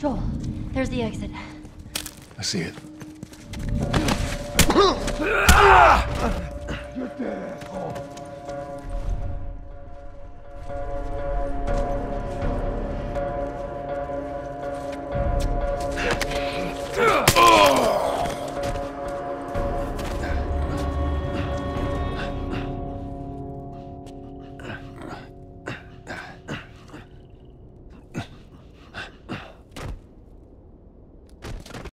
Joel, there's the exit. I see it. You're dead.